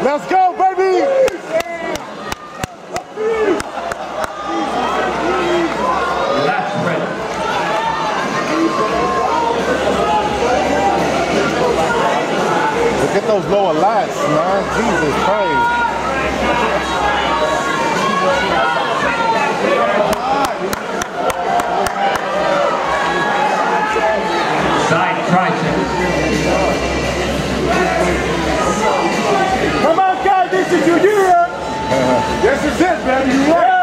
Let's go, baby! Look at those lower lats, man. Jesus Christ. Try to. Come on, guys, this is your year. Uh, this is it, baby. You yeah.